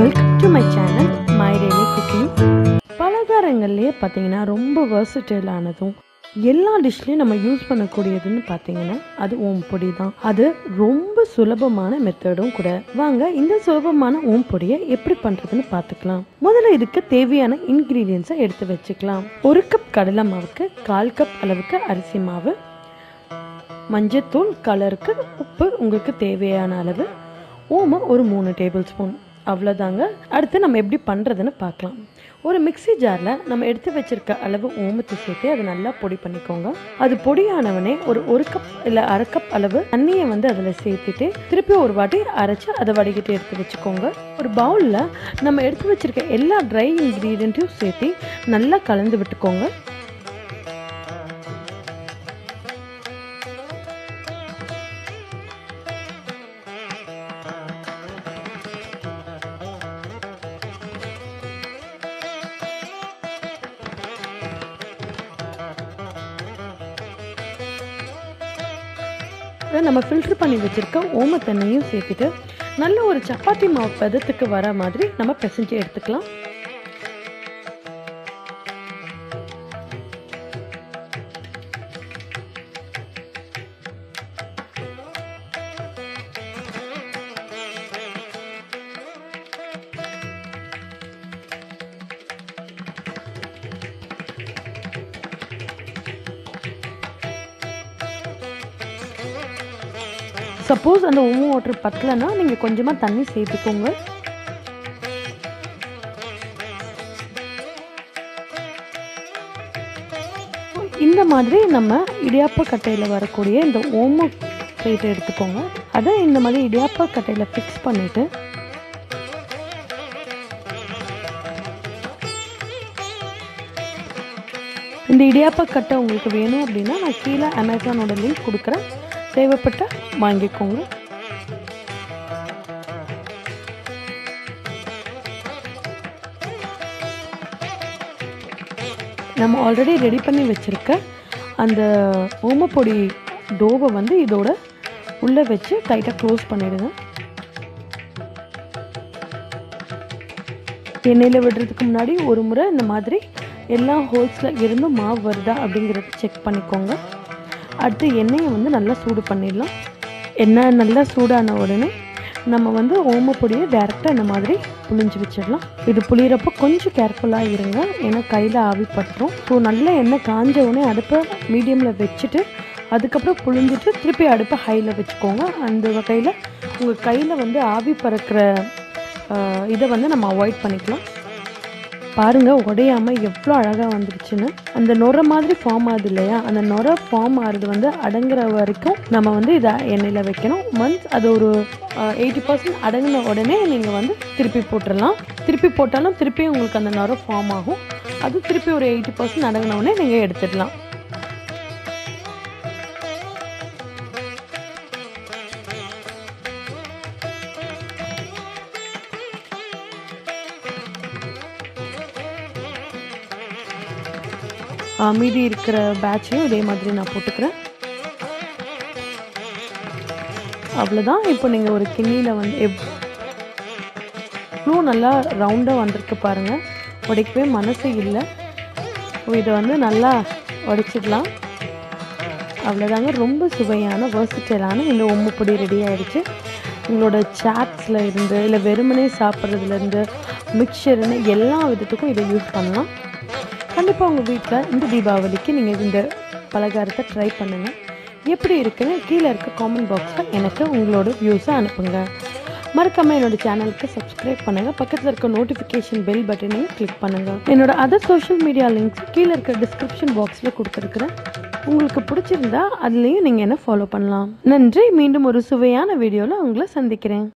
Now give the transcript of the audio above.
Welcome to my channel my daily cooking பலகாரங்கள்லேயே பார்த்தீங்கன்னா ரொம்ப versatile ஆனதும் எல்லா டிஷ்லையும் நம்ம யூஸ் பண்ணக்கூடியதுன்னு பார்த்தீங்கன்னா அது ஓம் பொடி தான். அது ரொம்ப சுலபமான மெத்தடும் கூட. வாங்க இந்த சுலபமான ஓம் பொடியை எப்படி பண்ணுறதுன்னு பார்த்துக்கலாம். முதல்ல இதுக்கு தேவையான இன்க்ரீடியன்ஸை எடுத்து வச்சுக்கலாம். ஒரு கப் கடலை மாவுக்கு கால் கப் அளவுக்கு அரிசி மாவு மஞ்சத்தூள் கலருக்கு உப்பு உங்களுக்கு தேவையான அளவு ஓமம் ஒரு மூணு டேபிள் ஸ்பூன் அவ்வளோதாங்க அடுத்து நம்ம எப்படி பண்ணுறதுன்னு பார்க்கலாம். ஒரு மிக்ஸி ஜாரில் நம்ம எடுத்து வச்சிருக்க அளவு ஓமத்தை சேர்த்து அதை நல்லா பொடி பண்ணிக்கோங்க. அது பொடியானவனே ஒரு ஒரு கப் இல்லை அரை கப் அளவு தண்ணியை வந்து அதில் சேர்த்துட்டு திருப்பி ஒரு வாட்டி அரைச்சி அதை வடிகட்டி எடுத்து வச்சுக்கோங்க. ஒரு பவுலில் நம்ம எடுத்து வச்சுருக்க எல்லா ட்ரை இன்க்ரீடியண்ட்டையும் சேர்த்து நல்லா கலந்து விட்டுக்கோங்க. அதை நம்ம ஃபில்டர் பண்ணி வச்சுருக்க ஓம சேர்த்துட்டு நல்ல ஒரு சப்பாத்தி மாவு பதத்துக்கு வர மாதிரி நம்ம பிசைஞ்சு எடுத்துக்கலாம். சப்போஸ் அந்த ஓம வாட்டர் பத்தலைன்னா நீங்கள் கொஞ்சமாக தண்ணி சேர்த்துக்கோங்க. இந்த மாதிரி நம்ம இடியாப்ப கட்டையில் வரக்கூடிய இந்த ஓம பிளேட்டை எடுத்துக்கோங்க. அதை இந்த மாதிரி இடியாப்ப கட்டையில் ஃபிக்ஸ் பண்ணிவிட்டு இந்த இடியாப்ப கட்டை உங்களுக்கு வேணும் அப்படின்னா நான் கீழே அமேசானோட லிங்க் கொடுக்குறேன். தேவைப்பட்டால் வாங்கிக்கோங்க. நம்ம ஆல்ரெடி ரெடி பண்ணி வச்சுருக்க அந்த ஓமப்பொடி டோவை வந்து இதோட உள்ளே வச்சு டைட்டாக க்ளோஸ் பண்ணிவிடுங்க எண்ணெயில் விடுறதுக்கு முன்னாடி ஒரு முறை இந்த மாதிரி எல்லா ஹோல்ஸில் இருந்தும் மாவு வருதா அப்படிங்கிறத செக் பண்ணிக்கோங்க. அடுத்து எண்ணெயை வந்து நல்லா சூடு பண்ணிடலாம். எண்ணெய் நல்லா சூடான உடனே நம்ம வந்து ஓமப்பொடியை டேரெக்டாக இந்த மாதிரி புளிஞ்சு வச்சிடலாம். இது புளியிறப்போ கொஞ்சம் கேர்ஃபுல்லாக இருங்க. ஏன்னா கையில் ஆவி பட்டுரும். ஸோ நல்லா எண்ணெய் காஞ்ச உடனே அடுப்பை மீடியமில் வச்சுட்டு அதுக்கப்புறம் புளிஞ்சிட்டு திருப்பி அடுப்பை ஹையில் வச்சுக்கோங்க. அந்த வகையில் உங்கள் கையில் வந்து ஆவி பறக்கிற இதை வந்து நம்ம அவாய்ட் பண்ணிக்கலாம். பாருங்கள் உடையாமல் எவ்வளோ அழகாக வந்துருச்சுன்னு. அந்த நொரை மாதிரி ஃபார்ம் ஆகுது இல்லையா? அந்த நொரை ஃபார்ம் ஆகுறது வந்து அடங்குற வரைக்கும் நம்ம வந்து இதை எண்ணெயில் வைக்கணும். மந்த்ஸ் அது ஒரு எயிட்டி பர்சன்ட் அடங்கின உடனே நீங்கள் வந்து திருப்பி போட்டுடலாம். திருப்பி போட்டாலும் திருப்பி உங்களுக்கு அந்த நுரை ஃபார்ம் ஆகும். அது திருப்பி ஒரு எயிட்டி பர்சன்ட் அடங்கின உடனே நீங்கள் எடுத்துடலாம். மீதி இருக்கிற பேட்சையும் இதே மாதிரி நான் போட்டுக்கிறேன். அவ்வளோதான் இப்போ நீங்கள் ஒரு கிண்ணியில் வந்து எவ்வளோ நல்லா ரவுண்டாக வந்திருக்கு பாருங்கள் உடைக்கவே மனசு இல்லை. இதை வந்து நல்லா உடைச்சிடலாம். அவ்வளோதாங்க ரொம்ப சுவையான வேர்சிட்டலான இந்த ஒம்புப்பொடி ரெடி ஆகிடுச்சு உங்களோட சாட்ஸில் இருந்து இல்லை வெறுமனே சாப்பிட்றதுலேருந்து மிக்சர்னு எல்லா விதத்துக்கும் இதை யூஸ் பண்ணலாம். கண்டிப்பாக உங்கள் வீட்டில் இந்த தீபாவளிக்கு நீங்கள் இந்த பலகாரத்தை ட்ரை பண்ணுங்கள் எப்படி இருக்குன்னு கீழே இருக்க காமெண்ட் பாக்ஸில் எனக்கு உங்களோட வியூஸை அனுப்புங்க. மறக்காமல் என்னோட சேனலுக்கு சப்ஸ்கிரைப் பண்ணுங்கள் பக்கத்தில் இருக்க நோட்டிஃபிகேஷன் பெல் பட்டனையும் கிளிக் பண்ணுங்கள் என்னோட அதர் சோஷியல் மீடியா லிங்க்ஸ் கீழே இருக்க டிஸ்கிரிப்ஷன் பாக்ஸில் கொடுத்துருக்குறேன். உங்களுக்கு பிடிச்சிருந்தா அதுலேயும் நீங்கள் என்ன ஃபாலோ பண்ணலாம். நன்றி. மீண்டும் ஒரு சுவையான வீடியோவில் உங்களை சந்திக்கிறேன்.